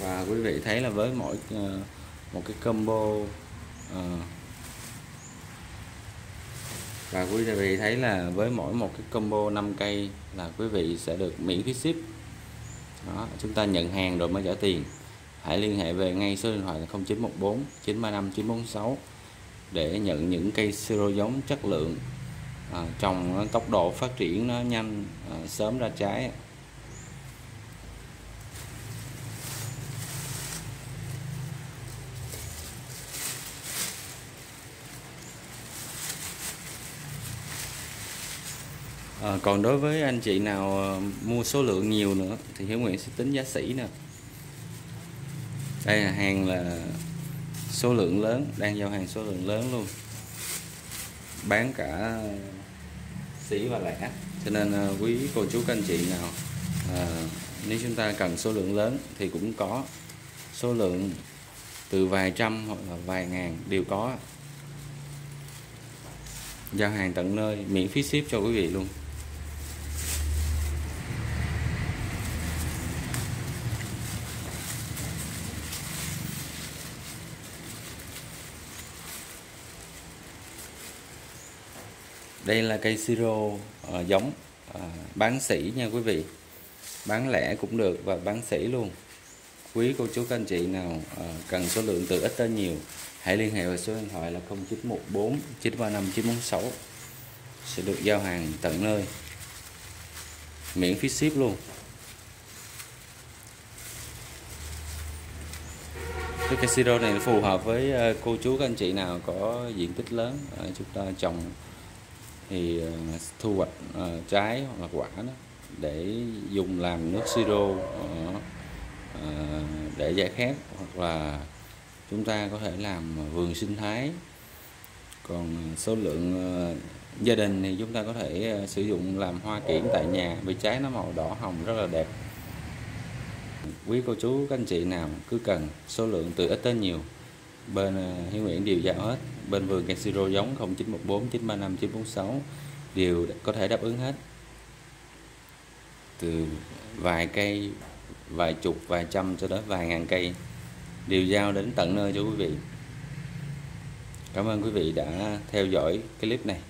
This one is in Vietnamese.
Ờ, ờ, và quý vị thấy là với mỗi một cái combo và quý vị thấy là với mỗi một cái combo 5 cây là quý vị sẽ được miễn phí ship. Đó, chúng ta nhận hàng rồi mới trả tiền. Hãy liên hệ về ngay số điện thoại là 0914 935 946 để nhận những cây siro giống chất lượng à, trồng tốc độ phát triển nó nhanh à, sớm ra trái À, còn đối với anh chị nào ờ, mua số lượng nhiều nữa thì Hiếu Nguyễn sẽ tính giá sỉ nè. Đây là hàng là số lượng lớn đang giao hàng số lượng lớn luôn. Bán cả sỉ và lẻ. Cho nên à, quý cô chú các anh chị nào à, nếu chúng ta cần số lượng lớn thì cũng có số lượng từ vài trăm hoặc là vài ngàn đều có. Giao hàng tận nơi miễn phí ship cho quý vị luôn. Đây là cây siro à, giống à, bán sỉ nha quý vị. Bán lẻ cũng được và bán sỉ luôn. Quý cô chú các anh chị nào à, cần số lượng từ ít tới nhiều hãy liên hệ vào số điện thoại là 0914 935 946 sẽ được giao hàng tận nơi. Miễn phí ship luôn. Cái cây siro này phù hợp với cô chú các anh chị nào có diện tích lớn chúng ta trồng thì ờ, thu hoạch ờ, trái hoặc là quả đó để dùng làm nước siro ờ, để giải khát hoặc là chúng ta có thể làm vườn sinh thái. Còn số lượng gia đình thì chúng ta có thể sử dụng làm hoa kiển tại nhà vì trái nó màu đỏ hồng rất là đẹp. Quý cô chú, các anh chị nào cứ cần, số lượng từ ít tới nhiều, bên Hiếu Nguyễn đều giao hết bên vườn cây siro giống 0914 935 946 đều có thể đáp ứng hết. Từ vài cây, vài chục, vài trăm cho đến vài ngàn cây đều giao đến tận nơi cho quý vị. Cảm ơn quý vị đã theo dõi clip này.